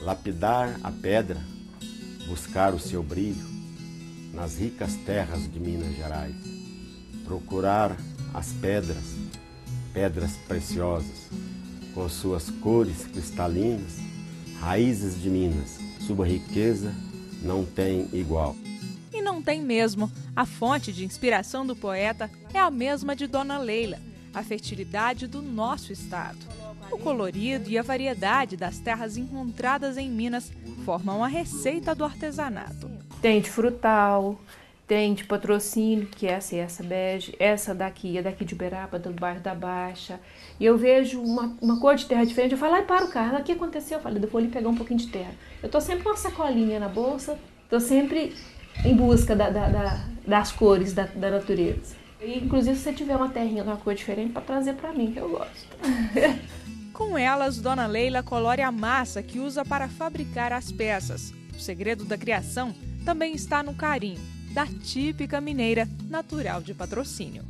lapidar a pedra, buscar o seu brilho nas ricas terras de Minas Gerais, procurar as pedras, pedras preciosas, com suas cores cristalinas, raízes de Minas, sua riqueza não tem igual. E não tem mesmo. A fonte de inspiração do poeta é a mesma de Dona Leila, a fertilidade do nosso estado. O colorido e a variedade das terras encontradas em Minas formam a receita do artesanato. Tem de frutal, tem de patrocínio, que essa e essa bege, essa daqui é daqui de Uberaba, do bairro da Baixa. E eu vejo uma, uma cor de terra diferente, eu falo, ai, para o carro, o que aconteceu? Eu falei, eu vou ali pegar um pouquinho de terra. Eu tô sempre com uma sacolinha na bolsa, tô sempre em busca da, da, da, das cores da, da natureza. E, inclusive, se você tiver uma terrinha de uma cor diferente, para trazer para mim, que eu gosto. Com elas, Dona Leila colore a massa que usa para fabricar as peças. O segredo da criação também está no carinho, da típica mineira natural de patrocínio.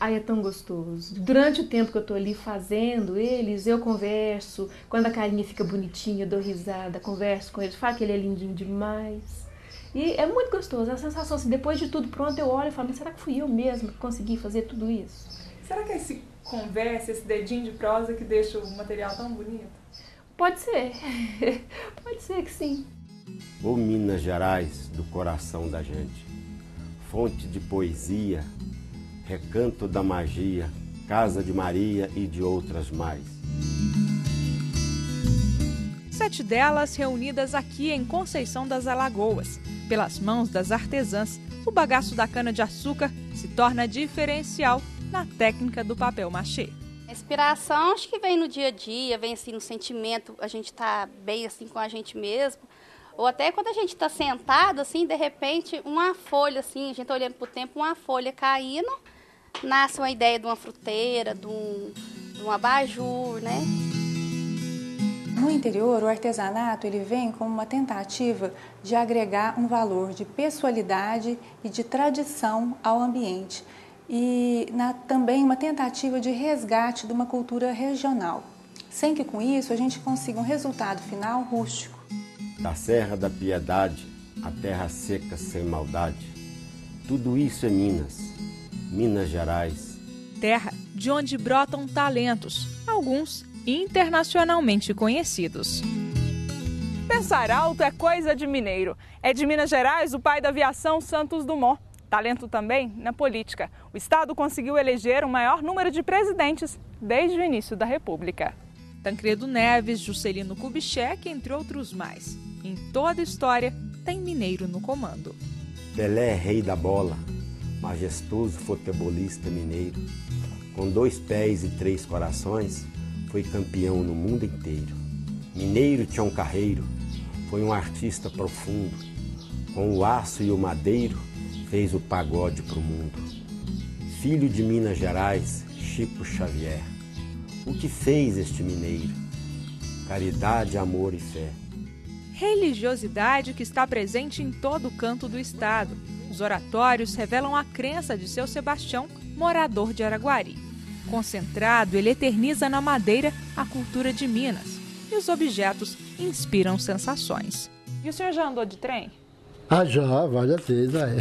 Ai, é tão gostoso. Durante o tempo que eu tô ali fazendo eles, eu converso. Quando a carinha fica bonitinha, eu dou risada, converso com eles, falo que ele é lindinho demais. E é muito gostoso. A sensação assim, depois de tudo pronto, eu olho e falo, mas será que fui eu mesma que consegui fazer tudo isso? Será que é esse conversa, esse dedinho de prosa que deixa o material tão bonito? Pode ser. Pode ser que sim. Ô Minas Gerais do coração da gente, fonte de poesia, recanto da magia, casa de Maria e de outras mais. Sete delas reunidas aqui em Conceição das Alagoas, pelas mãos das artesãs, o bagaço da cana-de-açúcar se torna diferencial na técnica do papel machê. A inspiração acho que vem no dia a dia, vem assim no sentimento, a gente está bem assim com a gente mesmo. Ou até quando a gente está sentado, assim, de repente, uma folha, assim, a gente está olhando para o tempo, uma folha caindo, nasce uma ideia de uma fruteira, de um, de um abajur, né? No interior, o artesanato ele vem como uma tentativa de agregar um valor de pessoalidade e de tradição ao ambiente e na, também uma tentativa de resgate de uma cultura regional, sem que com isso a gente consiga um resultado final rústico. Da Serra da Piedade, a terra seca sem maldade, tudo isso é Minas, Minas Gerais. Terra de onde brotam talentos, alguns internacionalmente conhecidos. Pensar alto é coisa de mineiro. É de Minas Gerais o pai da aviação Santos Dumont. Talento também na política. O Estado conseguiu eleger o maior número de presidentes desde o início da República. Tancredo Neves, Juscelino Kubitschek, entre outros mais. Em toda a história, tem mineiro no comando. Pelé é rei da bola, majestoso futebolista mineiro. Com dois pés e três corações, foi campeão no mundo inteiro. Mineiro Tião Carreiro foi um artista profundo. Com o aço e o madeiro, fez o pagode para o mundo. Filho de Minas Gerais, Chico Xavier. O que fez este mineiro? Caridade, amor e fé. Religiosidade que está presente em todo o canto do estado. Os oratórios revelam a crença de seu Sebastião, morador de Araguari. Concentrado, ele eterniza na madeira a cultura de Minas e os objetos inspiram sensações. E o senhor já andou de trem? Ah, já, várias vezes, é.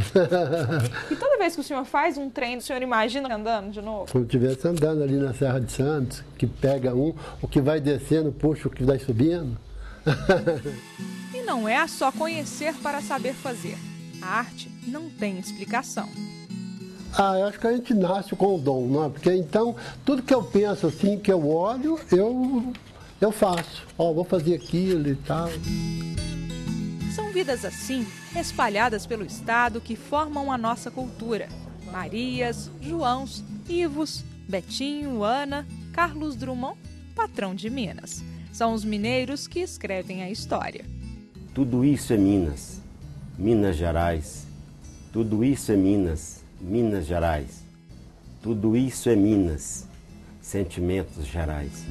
E toda vez que o senhor faz um trem, o senhor imagina andando de novo? Quando estivesse andando ali na Serra de Santos, que pega um, o que vai descendo, puxa o que vai subindo. e não é só conhecer para saber fazer. A arte não tem explicação. Ah, eu acho que a gente nasce com o dom, não é? Porque então, tudo que eu penso assim, que eu olho, eu, eu faço. Ó, oh, vou fazer aquilo e tal. São vidas assim, espalhadas pelo estado, que formam a nossa cultura. Marias, Joãos, Ivos, Betinho, Ana, Carlos Drummond, patrão de Minas. São os mineiros que escrevem a história. Tudo isso é Minas, Minas Gerais. Tudo isso é Minas, Minas Gerais. Tudo isso é Minas, sentimentos gerais.